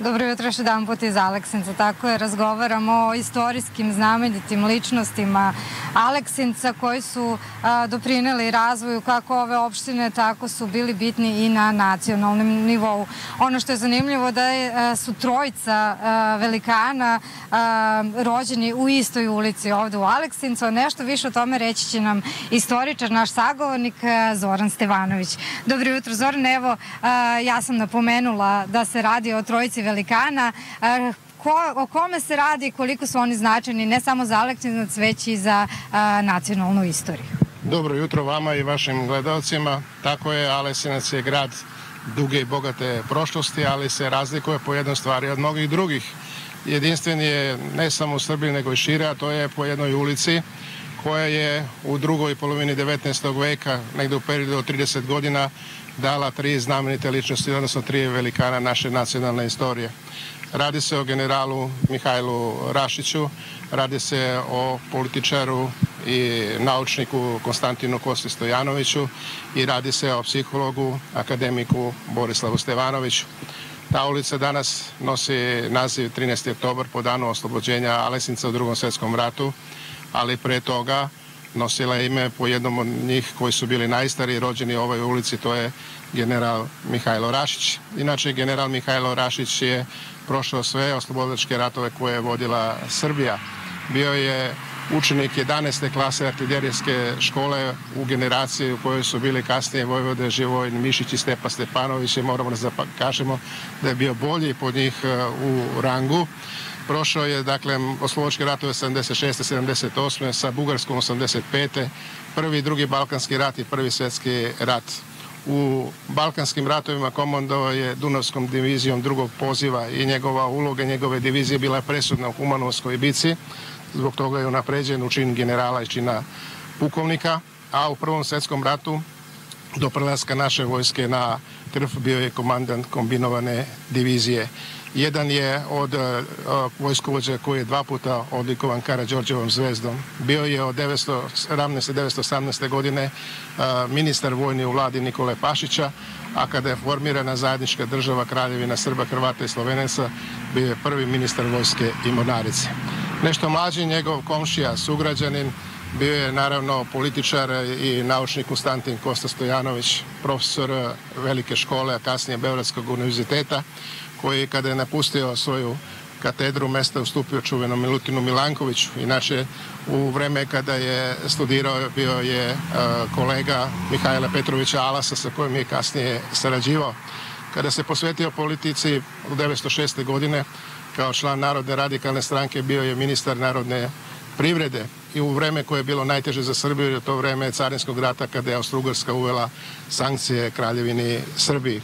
Dobro jutro još jedan put iz Aleksinca. Tako je, razgovaramo o istorijskim znamenitim ličnostima Aleksinca koji su a, doprineli razvoju kako ove opštine, tako su bili bitni i na nacionalnom nivou. Ono što je zanimljivo da je, a, su trojica a, velikana rođeni u istoj ulici ovde u Aleksincu. Nešto više o tome reći će nam istoričar, naš sagovornik Zoran Stevanović. Dobro jutro, Zoran. Evo, ja sam napomenula da se radi o trojici velikana. Ko, o kome se radi i koliko su oni značajni ne samo za Aleksinac, već i za nacionalnu istoriju? Dobro jutro vama i vašim gledalcima. Tako je, Aleksinac je grad duge i bogate prošlosti, ali se razlikuje po jednoj stvari od mnogih drugih. Jedinstven je ne samo u Srbiji, nego i šire, a to je po jednoj ulici koja je u drugoj polovini 19. veka, negde u periodu od 30 godina, dala tri znamenite ličnosti, odnosno tri velikana naše nacionalne istorije. Radi se o generalu Mihajlu Rašiću, radi se o političaru i naučniku Konstantinu Kosti Stojanoviću i radi se o psihologu, akademiku Borislavu Stevanoviću. Ta ulica danas nosi naziv 13. oktobar po danu oslobođenja Alesinca u drugom svetskom ratu, ali pre toga nosila ime po jednom od njih koji su bili najstariji rođeni u ovoj ulici, to je general Mihajlo Rašić. Inače, general Mihajlo Rašić je prošao sve oslobodačke ratove koje je vodila Srbija. Bio je učenik 11. klase artiljerijske škole u generaciji u kojoj su bili kasnije Vojvode Živojn, Mišić i Stepa Stepanović i moramo da kažemo da je bio bolji pod njih e, u rangu. Prošao je, dakle, oslobodačke ratove 76. 78. sa Bugarskom 85. Prvi i drugi Balkanski rat i prvi svetski rat. U Balkanskim ratovima komandovao je Dunavskom divizijom drugog poziva i njegova uloga njegove divizije bila je presudna u Kumanovskoj bici. Zbog toga je unapređen u čin generala i čina pukovnika, a u Prvom svetskom ratu do prelaska naše vojske na krv bio je komandant kombinovane divizije. Jedan je od uh, vojskovođa koji je dva puta odlikovan Karadžorđevom zvezdom. Bio je od 1917. 1918. godine uh, ministar vojni u vladi Nikole Pašića, a kada je formirana zajednička država Kraljevina Srba, Hrvata i Sloveneca, bio je prvi ministar vojske i mornarice. Nešto mlađi njegov komšija, sugrađanin, bio je naravno političar i naučnik Konstantin Kosta Stojanović, profesor velike škole, a kasnije Beogradskog univerziteta, koji kada je napustio svoju katedru mesta ustupio čuvenom Milutinu Milankoviću. Inače, u vreme kada je studirao bio je kolega Mihajla Petrovića Alasa sa kojim je kasnije sarađivao. Kada se posvetio politici u 1906. godine kao član Narodne radikalne stranke bio je ministar narodne privrede i u vreme koje je bilo najteže za Srbiju, je to vreme carinskog rata kada je Austro-Ugrska uvela sankcije kraljevini Srbiji.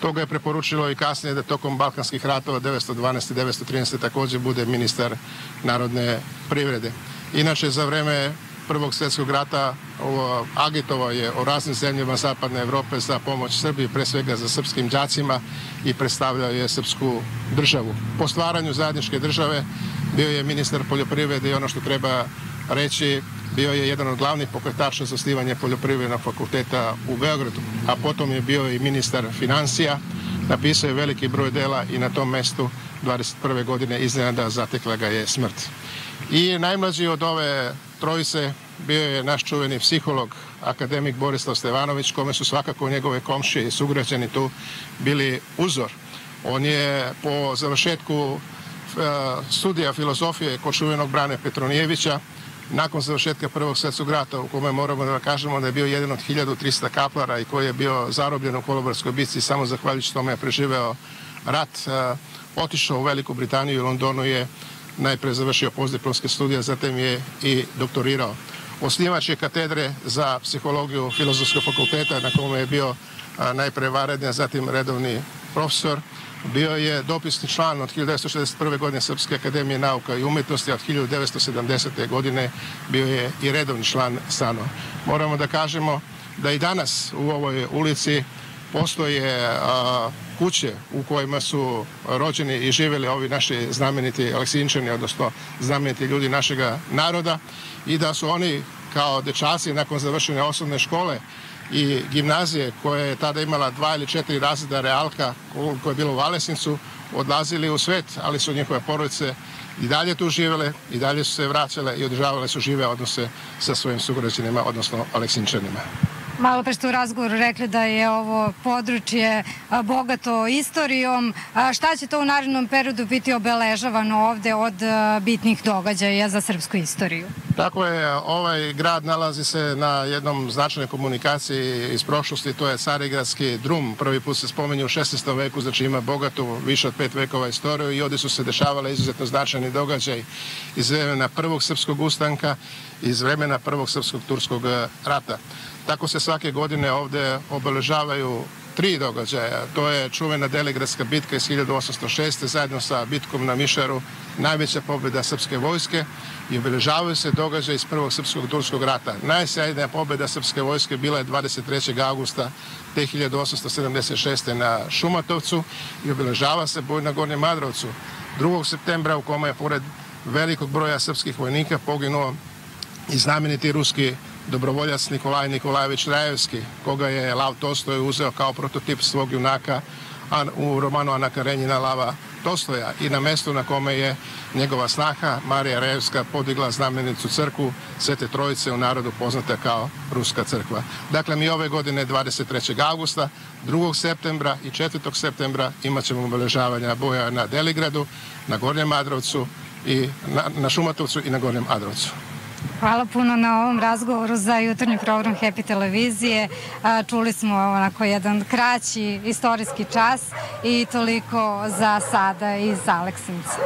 To ga je preporučilo i kasnije da tokom Balkanskih ratova 912. i 913. takođe bude ministar narodne privrede. Inače, za vreme Prvog svjetskog rata ovo, agitovao je o raznim zemljama Zapadne Evrope za pomoć Srbiji, pre svega za srpskim đacima i predstavljao je srpsku državu. Po stvaranju zajedničke države bio je ministar poljoprivrede i ono što treba reći, bio je jedan od glavnih pokretača za osnivanje poljoprivrednog fakulteta u Beogradu, a potom je bio i ministar financija, napisao je veliki broj dela i na tom mestu 21. godine iznenada zatekla ga je smrt. I najmlađi od ove trojice bio je naš čuveni psiholog, akademik Borislav Stevanović, kome su svakako njegove komšije i sugrađani tu bili uzor. On je po završetku studija filozofije kod čuvenog Brane Petronijevića nakon završetka Prvog svetskog rata u kome moramo da kažemo da je bio jedan od 1300 kaplara i koji je bio zarobljen u Kolobarskoj bici samo zahvaljujući tome je preživeo rat, otišao u Veliku Britaniju i Londonu je najpre završio postdiplomske studije, zatim je i doktorirao. Osnivač je katedre za psihologiju Filozofskog fakulteta na kome je bio najpre varedni, a zatim redovni profesor. Bio je dopisni član od 1961. godine Srpske akademije nauka i umetnosti, a od 1970. godine bio je i redovni član SANO. Moramo da kažemo da i danas u ovoj ulici postoje a, kuće u kojima su rođeni i živeli ovi naši znameniti Aleksinčani, odnosno znameniti ljudi našega naroda i da su oni kao dečaci nakon završene osnovne škole i gimnazije koja je tada imala dva ili četiri razreda realka koja je bila u Valesnicu odlazili u svet, ali su njihove porodice i dalje tu živele i dalje su se vraćale i održavale su žive odnose sa svojim sugrađanima, odnosno Aleksinčanima. Malo pre ste u razgovoru rekli da je ovo područje bogato istorijom. Šta će to u narednom periodu biti obeležavano ovde od bitnih događaja za srpsku istoriju? Tako je, ovaj grad nalazi se na jednom značajnoj komunikaciji iz prošlosti, to je Carigradski drum, prvi put se spomenju u 16. veku, znači ima bogatu, više od pet vekova istoriju i ovde su se dešavale izuzetno značajni događaj iz vremena prvog srpskog ustanka, iz vremena prvog srpskog turskog rata. Tako se svake godine ovde obeležavaju tri događaja. To je čuvena Delegradska bitka iz 1806. zajedno sa bitkom na Mišaru, najveća pobjeda srpske vojske i obeležavaju se događaje iz Prvog srpskog turskog rata. Najsjajnija pobjeda srpske vojske bila je 23. augusta 1876. na Šumatovcu i obeležava se boj na Gornjem Madrovcu 2. septembra u kome je pored velikog broja srpskih vojnika poginuo i znameniti ruski dobrovoljac Nikolaj Nikolajević Rajevski, koga je Lav Tolstoj uzeo kao prototip svog junaka u romanu Ana Karenjina Lava Tolstoja i na mestu na kome je njegova snaha Marija Rejevska podigla znamenicu crkvu Svete Trojice u narodu poznata kao Ruska crkva. Dakle, mi ove godine 23. augusta, 2. septembra i 4. septembra imat ćemo obeležavanja boja na Deligradu, na Gornjem Adrovcu i na, na Šumatovcu i na Gornjem Adrovcu. Hvala puno na ovom razgovoru za jutarnji program Happy televizije. Čuli smo onako jedan kraći istorijski čas i toliko za sada iz Aleksinca.